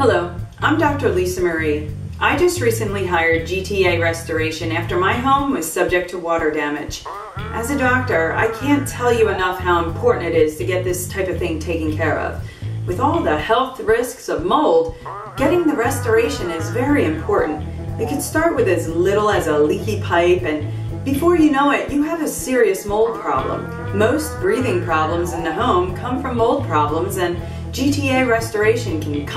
Hello, I'm Dr. Lisa Marie. I just recently hired GTA Restoration after my home was subject to water damage. As a doctor, I can't tell you enough how important it is to get this type of thing taken care of. With all the health risks of mold, getting the restoration is very important. It can start with as little as a leaky pipe and before you know it, you have a serious mold problem. Most breathing problems in the home come from mold problems and GTA Restoration can come